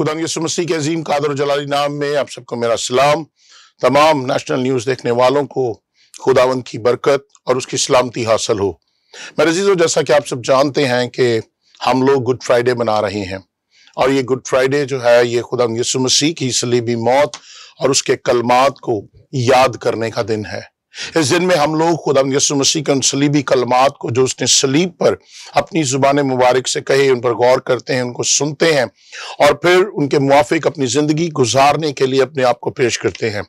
खुदा यसु मसीह के अजीम कादर जलाली नाम में आप सबको मेरा सलाम। तमाम नेशनल न्यूज़ देखने वालों को खुदावन की बरकत और उसकी सलामती हासिल हो। मेरे अजीजों जैसा कि आप सब जानते हैं कि हम लोग गुड फ्राइडे मना रहे हैं और ये गुड फ्राइडे जो है, ये खुदा यसु मसीह की सलीबी मौत और उसके कलमात को याद करने का दिन है। इस दिन में हम लोग खुदा यसु मसीह के उन सलीबी कलमात को जो उसने सलीब पर अपनी ज़ुबान मुबारक से कहे, उन पर गौर करते हैं, उनको सुनते हैं और फिर उनके मुआफिक अपनी ज़िंदगी गुजारने के लिए अपने आप को पेश करते हैं।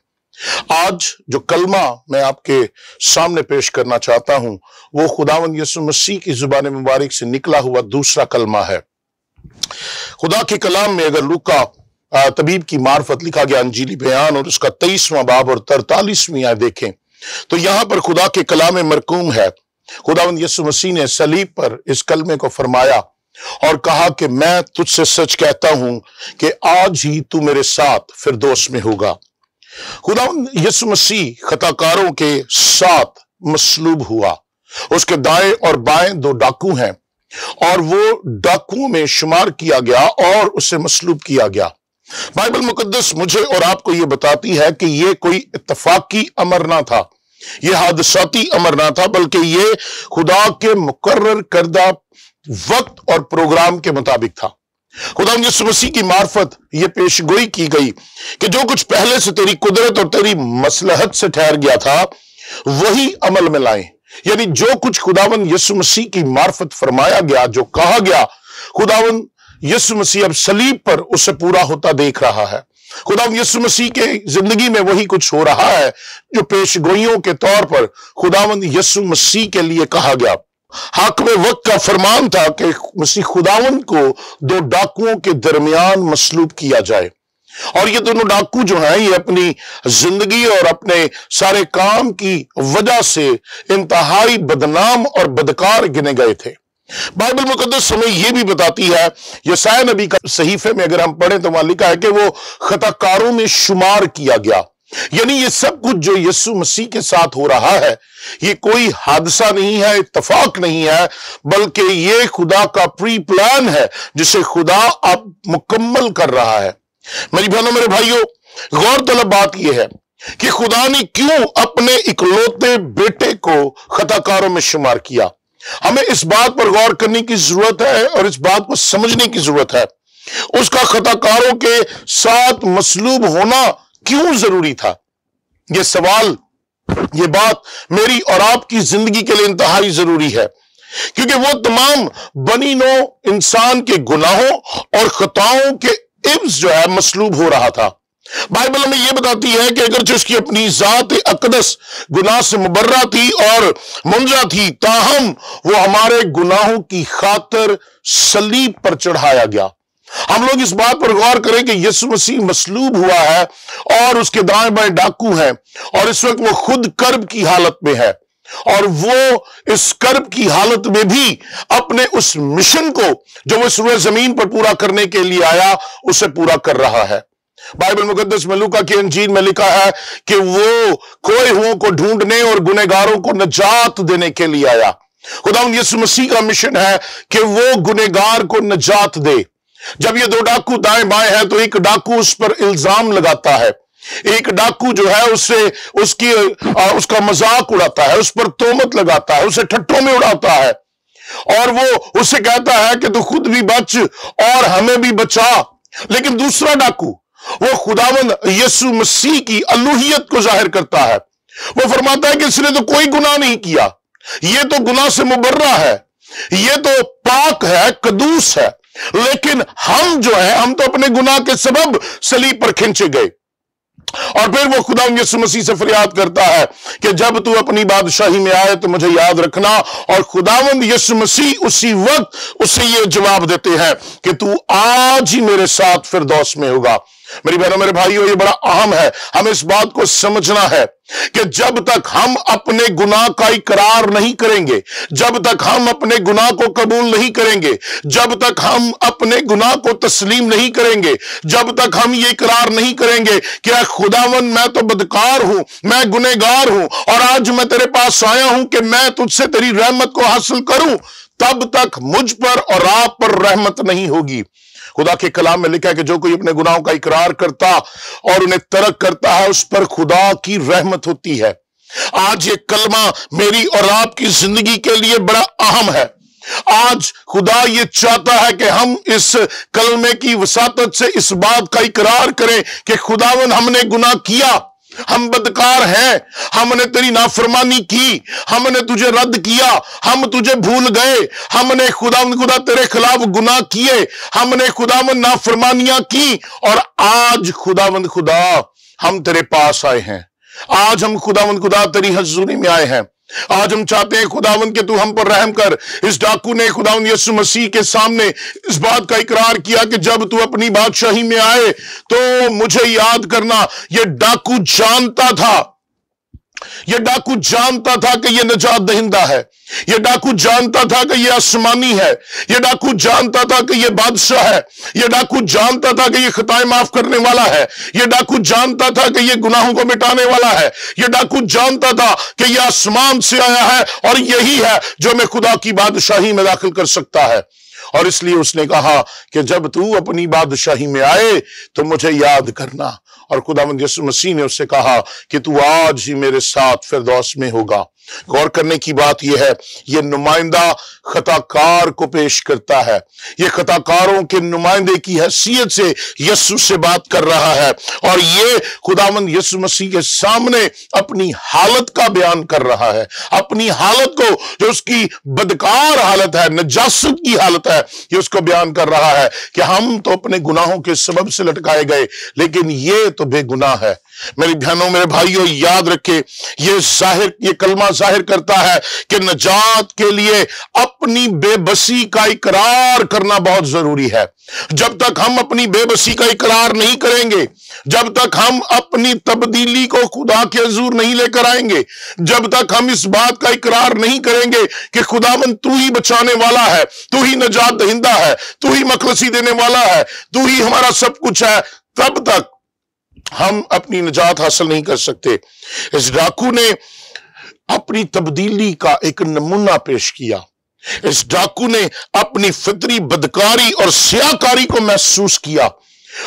आज जो कलमा मैं आपके सामने पेश करना चाहता हूँ, वो खुदावन यसु मसीह की ज़ुबान मुबारक से निकला हुआ दूसरा कलमा है। खुदा के कलाम में अगर लुका तबीब की मार्फत लिखा गया अंजीली बयान और उसका तेईसवां बाब और तरतालीसवीं आय देखें तो यहाँ पर खुदा के कलाम मरकूम है। खुदावंद यसु मसीह ने सलीब पर इस कलमे को फरमाया और कहा कि मैं तुझसे सच कहता हूँ कि आज ही तू मेरे साथ फिर दोस्त में होगा। खुदावंद यसु मसीह खताकारों के साथ मसलूब हुआ। उसके दाएँ और बाएँ दो डाकू हैं और वो डाकुओं में शुमार किया गया और उसे मसलूब किया गया। बाइबल मुकदस मुझे और आपको यह बताती है कि यह कोई इतफाकी अमर ना था यह हादसाती अमर ना था, बल्कि यह खुदा के मुकर्र करदा वक्त और प्रोग्राम के मुताबिक था। खुदा मसीह की मार्फत यह पेशगोई की गई कि जो कुछ पहले से तेरी कुदरत और तेरी मसलहत से ठहर गया था, वही अमल में लाए। यानी जो कुछ खुदावन यसु मसीह की मार्फत फरमाया गया, जो कहा गया खुदावन यसु मसीह अब सलीब पर उसे पूरा होता देख रहा है। खुदा यसु मसीह के ज़िंदगी में वही कुछ हो रहा है जो पेशगोइयों के तौर पर खुदावंद यसु मसीह के लिए कहा गया। हक में वक्त का फरमान था कि मसीह खुदावंद को दो डाकुओं के दरमियान मसलूब किया जाए। और ये दोनों डाकू जो हैं, ये अपनी ज़िंदगी और अपने सारे काम की वजह से इंतहाई बदनाम और बदकार गिने गए थे। बाइबल मुकदस हमें यह भी बताती है, यसाया नबी का सहीफे में अगर हम पढ़े तो वहाँ लिखा है कि वो खताकारों में शुमार किया गया। यानी ये सब कुछ जो यीशु मसीह के साथ हो रहा है, ये कोई हादसा नहीं है इतफाक नहीं है, बल्कि ये खुदा का प्री प्लान है, जिसे खुदा अब मुकम्मल कर रहा है। मेरी बहनों, मेरे भाइयों, गौरतलब बात यह है कि खुदा ने क्यों अपने इकलौते बेटे को खताकारों में शुमार किया? हमें इस बात पर गौर करने की ज़रूरत है और इस बात को समझने की ज़रूरत है। उसका खताकारों के साथ मसलूब होना क्यों ज़रूरी था? यह सवाल यह बात मेरी और आपकी ज़िंदगी के लिए इंतहाई ज़रूरी है। क्योंकि वो तमाम बनी नो इंसान के गुनाहों और खताओं के इब्स जो है, मसलूब हो रहा था। बाइबल हमें यह बताती है कि अगर उसकी अपनी जात अकदस गुनाह से मुबर्रा थी और मुंजा थी, ताहम वो हमारे गुनाहों की खातर सलीब पर चढ़ाया गया। हम लोग इस बात पर गौर करें कि यसु मसीह मसलूब हुआ है और उसके दाएँ बाएँ डाकू हैं और इस वक्त वो खुद कर्ब की हालत में है और वो इस कर्ब की हालत में भी अपने उस मिशन को जो वो सूर्य ज़मीन पर पूरा करने के लिए आया, उसे पूरा कर रहा है। बाइबल मुकदस मलूका की अंजीर में लिखा है कि वो खोए हुओं को ढूँढने और गुनेगारों को नजात देने के लिए आया। खुदा यसु मसीह का मिशन है कि वो गुनेगार को नजात दे। जब ये दो डाकू दाएँ बाएँ हैं तो एक डाकू उस पर इल्ज़ाम लगाता है। एक डाकू जो है उससे उसकी आ, उसका मज़ाक उड़ाता है उस पर तोमत लगाता है उसे ठट्टों में उड़ाता है। और वो उसे कहता है कि तू खुद भी बच और हमें भी बचा। लेकिन दूसरा डाकू वो खुदावंद यसु मसीह की अलूहियत को ज़ाहिर करता है। वो फरमाता है कि इसने तो कोई गुनाह नहीं किया। ये तो गुनाह से मुबर्रा है। ये तो पाक है, कदूस है। लेकिन हम जो है, हम तो अपने गुनाह के सबब सलीब पर खिंचे गए। और फिर वो खुदा यसु मसीह से फरियाद करता है कि जब तू अपनी बादशाही में आए तो मुझे याद रखना। और खुदावंद यसु मसीह उसी वक्त उसे ये जवाब देते हैं कि तू आज ही मेरे साथ फिर में होगा। मेरी बहनों, मेरे भाइयों, ये बड़ा अहम है। हमें इस बात को समझना है कि जब तक हम अपने गुनाह का इकरार नहीं करेंगे, जब तक हम अपने गुनाह को कबूल नहीं करेंगे, जब तक हम अपने गुनाह को तस्लीम नहीं करेंगे, जब तक हम ये इकरार नहीं करेंगे कि खुदावन, मैं तो बदकार हूँ, मैं गुनेगार हूँ, और आज मैं तेरे पास आया हूँ कि मैं तुझसे तेरी रहमत को हासिल करूँ, तब तक मुझ पर और आप पर रहमत नहीं होगी। खुदा के कलाम में लिखा है कि जो कोई अपने गुनाहों का इकरार करता और उन्हें तरक करता है, उस पर खुदा की रहमत होती है। आज ये कलमा मेरी और आपकी ज़िंदगी के लिए बड़ा अहम है। आज खुदा ये चाहता है कि हम इस कलमे की वसात से इस बात का इकरार करें कि खुदावन हमने गुनाह किया। हम बदकार हैं। हमने तेरी नाफरमानी की। हमने तुझे रद्द किया। हम तुझे भूल गए। हमने खुदा खुदा तेरे खिलाफ गुनाह किए। हमने खुदावन नाफरमानियाँ की। और आज खुदावंद खुदा, हम तेरे पास आए हैं। आज हम खुदावंद खुदा तेरी हजूरी में आए हैं। आज हम चाहते हैं खुदावन के तू हम पर रहम कर। इस डाकू ने खुदावन यसु मसीह के सामने इस बात का इकरार किया कि जब तू अपनी बादशाही में आए तो मुझे याद करना यह डाकू जानता था। यह डाकू जानता था कि यह नजात दहिंदा है। यह डाकू जानता था कि यह आसमानी है। यह डाकू जानता था कि यह बादशाह है। यह डाकू जानता था कि यह खताएँ माफ़ करने वाला है। यह डाकू जानता था कि यह गुनाहों को मिटाने वाला है। यह डाकू जानता था कि यह आसमान से आया है और यही है जो मैं खुदा की बादशाही में दाखिल कर सकता है। और इसलिए उसने कहा कि जब तू अपनी बादशाही में आए तो मुझे याद करना और खुदावंद यसु मसीह ने उससे कहा कि तू आज ही मेरे साथ फिरदौस में होगा। गौर करने की बात यह है यह नुमाइंदा खताकार को पेश करता है। यह खताकारों के नुमाइंदे की हैसियत से यस्सु से बात कर रहा है और ये खुदामंद यस्सु मसीह के सामने अपनी हालत का बयान कर रहा है। अपनी हालत को, जो उसकी बदकार हालत है, नजासत की हालत है, ये उसको बयान कर रहा है कि हम तो अपने गुनाहों के सबब से लटकाए गए, लेकिन ये तो बेगुनाह है। मेरी बहनों, मेरे भाइयों, याद रखे, ये ज़ाहिर, ये कलमा ज़ाहिर करता है कि नजात के लिए अपनी बेबसी का इकरार करना बहुत ज़रूरी है। जब तक हम अपनी बेबसी का इकरार नहीं करेंगे, जब तक हम अपनी तब्दीली को खुदा के हजूर नहीं लेकर आएँगे, जब तक हम इस बात का इकरार नहीं करेंगे कि खुदावन तू ही बचाने वाला है, तू ही नजात दहिंदा है, तू ही मखलसी देने वाला है, तू ही हमारा सब कुछ है, तब तक हम अपनी निजात हासिल नहीं कर सकते। इस डाकू ने अपनी तब्दीली का एक नमूना पेश किया। इस डाकू ने अपनी फितरी, बदकारी और सियाकारी को महसूस किया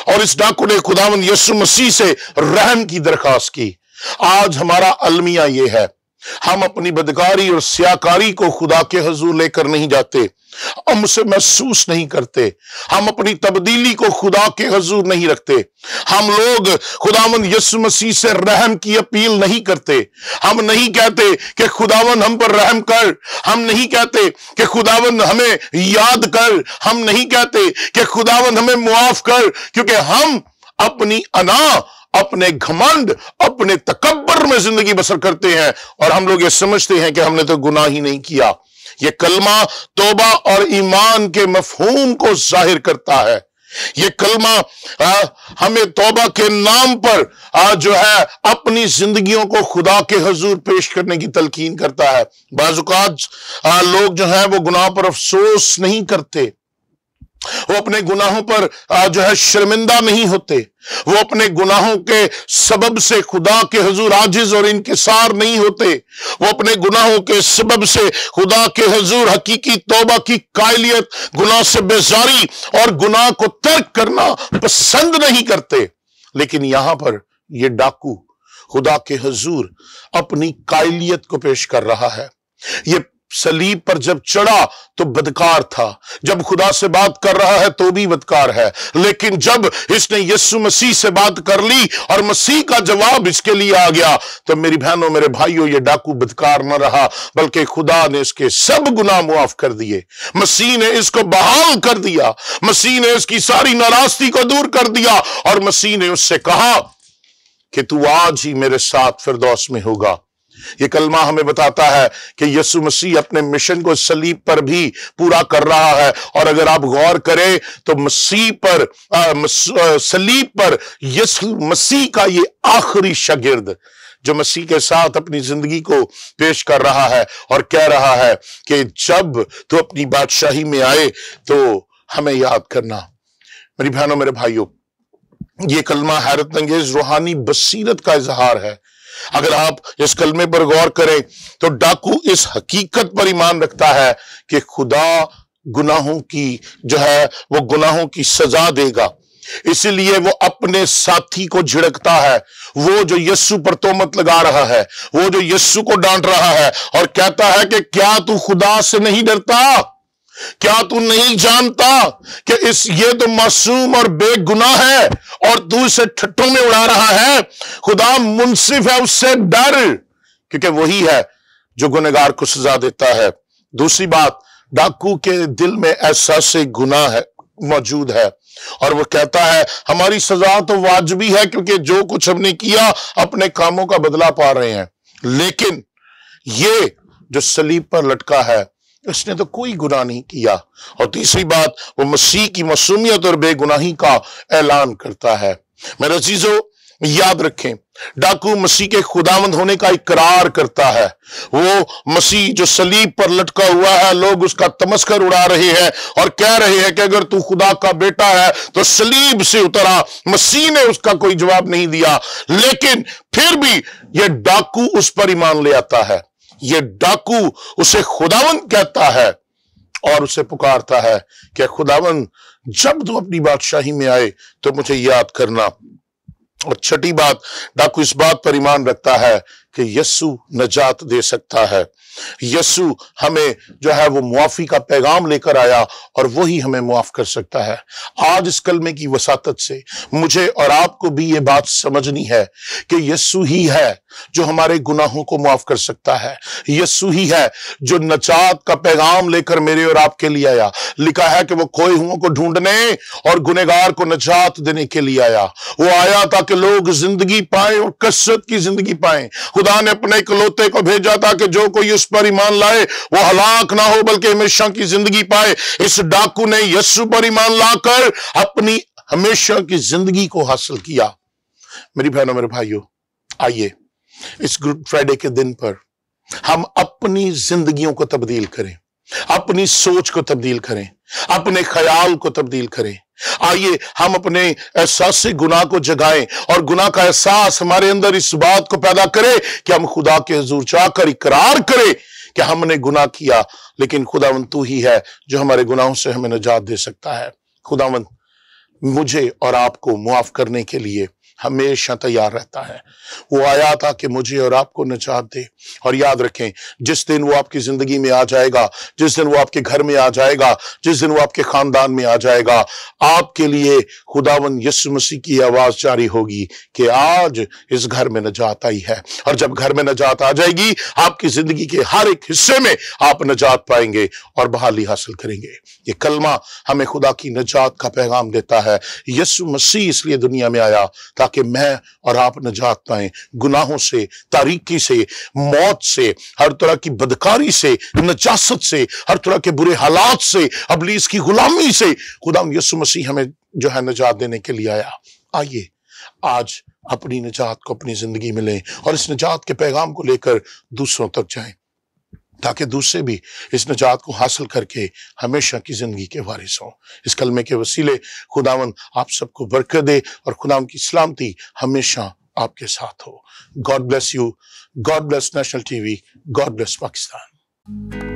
और इस डाकू ने खुदावन यसु मसीह से रहम की दरखास्त की। आज हमारा अलमिया यह है हम अपनी बदकारी और सियाकारी को खुदा के हजूर लेकर नहीं जाते, हम उसे महसूस नहीं करते। हम अपनी तब्दीली को खुदा के हजूर नहीं रखते। हम लोग खुदावन यसु मसीह से रहम की अपील नहीं करते। हम नहीं कहते कि खुदावन हम पर रहम कर। हम नहीं कहते कि खुदावन हमें याद कर। हम नहीं कहते कि खुदावन हमें मुआफ कर, क्योंकि हम अपनी अना अपने घमंड अपने तकबर में ज़िंदगी बसर करते हैं। और हम लोग ये समझते हैं कि हमने तो गुनाह ही नहीं किया। ये कलमा तोबा और ईमान के मफहूम को ज़ाहिर करता है। ये कलमा आ, हमें तोबा के नाम पर आ, जो है अपनी जिंदगियों को खुदा के हजूर पेश करने की तलकीन करता है। बाजुकात लोग जो है वो गुनाह पर अफसोस नहीं करते। वो अपने गुनाहों पर जो है, शर्मिंदा नहीं होते। वो अपने गुनाहों के सबब से खुदा के हजूर आजिज और इनकिसार नहीं होते। वो अपने गुनाहों के सबब से खुदा के हजूर हकीकी तोबा की कायलियत, गुनाह से बेजारी और गुनाह को तर्क करना पसंद नहीं करते। लेकिन यहाँ पर ये डाकू खुदा के हजूर अपनी कायलियत को पेश कर रहा है। ये सलीब पर जब चढ़ा तो बदकार था। जब खुदा से बात कर रहा है तो भी बदकार है। लेकिन जब इसने यीशु मसीह से बात कर ली और मसीह का जवाब इसके लिए आ गया तो मेरी बहनों, मेरे भाइयों, ये डाकू बदकार न रहा, बल्कि खुदा ने इसके सब गुनाह मुआफ कर दिए। मसीह ने इसको बहाल कर दिया। मसीह ने इसकी सारी नाराज़गी को दूर कर दिया और मसीह ने उससे कहा कि तू आज ही मेरे साथ फिरदौस में होगा। ये कलमा हमें बताता है कि यसु मसीह अपने मिशन को सलीब पर भी पूरा कर रहा है। और अगर आप गौर करें तो मसीह पर सलीब पर यसु मसीह का ये आखिरी शगिर्द, जो मसीह के साथ अपनी ज़िंदगी को पेश कर रहा है और कह रहा है कि जब तो अपनी बादशाही में आए तो हमें याद करना। मेरी बहनों, मेरे भाइयों, ये कलमा हैरत अंगेज रूहानी बसीरत का इजहार है। अगर आप इस कलमे पर गौर करें तो डाकू इस हकीकत पर ईमान रखता है कि खुदा गुनाहों की जो है, वो गुनाहों की सजा देगा। इसलिए वो अपने साथी को झिड़कता है। वो जो यस्सु पर तोमत लगा रहा है, वो जो यस्सु को डांट रहा है और कहता है कि क्या तू खुदा से नहीं डरता? क्या तू नहीं जानता कि इस ये तो मासूम और बेगुनाह है और तू इसे ठट्टों में उड़ा रहा है? खुदा मुंसिफ है, उससे डर, क्योंकि वही है जो गुनेगार को सजा देता है। दूसरी बात, डाकू के दिल में ऐसा से गुनाह है, मौजूद है। और वो कहता है, हमारी सजा तो वाजबी है, क्योंकि जो कुछ हमने किया, अपने कामों का बदला पा रहे हैं। लेकिन ये जो सलीब पर लटका है इसने तो कोई गुनाह नहीं किया। और तीसरी बात, वो मसीह की मसूमियत और बेगुनाही का ऐलान करता है। मेरे चीज़ों याद रखें, डाकू मसीह के खुदावंद होने का इकरार करता है। वो मसीह जो सलीब पर लटका हुआ है, लोग उसका तमस्कर उड़ा रहे हैं और कह रहे हैं कि अगर तू खुदा का बेटा है तो सलीब से उतरा। मसीह ने उसका कोई जवाब नहीं दिया। लेकिन फिर भी यह डाकू उस पर ईमान ले आता है। ये डाकू उसे खुदावन कहता है और उसे पुकारता है कि खुदावन जब तुम अपनी बादशाही में आए तो मुझे याद करना। और छठी बात, डाकू इस बात पर ईमान रखता है कि यस्सु नजात दे सकता है। यस्सु हमें जो है वो मुआफी का पैगाम लेकर आया और वही हमें मुआफ कर सकता है। आज इस कलमे की वसात से मुझे और आपको भी ये बात समझनी है कि यस्सु ही है जो हमारे गुनाहों को मुआफ कर सकता है। यस्सु ही है जो नचात का पैगाम लेकर मेरे और आपके लिए आया। लिखा है कि वो खोए हुओं को ढूँढने और गुनेगार को नजात देने के लिए आया। वो आया ताकि लोग ज़िंदगी पाए और कसरत की ज़िंदगी पाए। खुदा ने अपने इकलौते को भेजा था कि जो कोई उस पर ईमान लाए, वो हलाक ना हो, बल्कि हमेशा की ज़िंदगी पाए। इस डाकू ने यस्सु पर ईमान लाकर अपनी हमेशा की ज़िंदगी को हासिल किया। मेरी बहनों, मेरे भाइयों, आइए इस गुड फ्राइडे के दिन पर हम अपनी जिंदगियों को तब्दील करें, अपनी सोच को तब्दील करें, अपने ख्याल को तब्दील करें। आइए हम अपने एहसास से गुनाह को जगाएँ और गुनाह का एहसास हमारे अंदर इस बात को पैदा करे कि हम खुदा के हजूर जाकर इकरार करें कि हमने गुनाह किया, लेकिन खुदावन तू ही है जो हमारे गुनाहों से हमें निजात दे सकता है। खुदावन मुझे और आपको मुआफ करने के लिए हमेशा तैयार रहता है। वो आया था कि मुझे और आपको नजात दे और याद रखें, जिस दिन वो आपकी ज़िंदगी में आ जाएगा, जिस दिन वो आपके घर में आ जाएगा, जिस दिन वो आपके खानदान में आ जाएगा, आपके लिए खुदावन यसु मसीह की आवाज़ जारी होगी कि आज इस घर में नजात आई है और जब घर में नजात आ जाएगी, आपकी ज़िंदगी के हर एक हिस्से में आप नजात पाएँगे और बहाली हासिल करेंगे। ये कलमा हमें खुदा की नजात का पैगाम देता है। यसु मसीह इसलिए दुनिया में आया ताकि मैं और आप नजात पाए, गुनाहों से, तारीकी से, मौत से, हर तरह की बदकारी से, नजासत से, हर तरह के बुरे हालात से, अबलीस की गुलामी से। खुदाम यसु मसीह हमें जो है नजात देने के लिए आया। आइए, आज अपनी निजात को अपनी ज़िंदगी में लें और इस निजात के पैगाम को लेकर दूसरों तक जाएँ। ताकि दूसरे भी इस निजात को हासिल करके हमेशा की ज़िंदगी के वारिस हों। इस कलमे के वसीले खुदावन आप सबको बरकत दे और खुदावन की सलामती हमेशा आपके साथ हो। God bless you God bless national TV God bless Pakistan